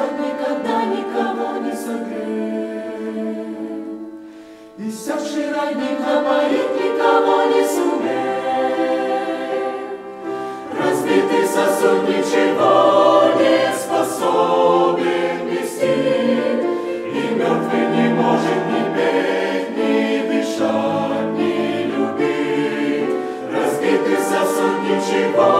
чтоб никогда никого не согреет, И все ширай не напоит никого не сумеет, Разбитый сосуд ничего не способен нести, И мертвый не может ни петь, ни дышать, ни любить. Разбитый сосуд ничего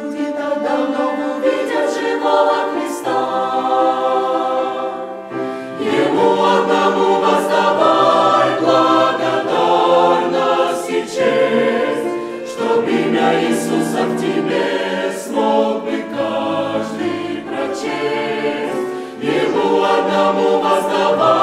the voice.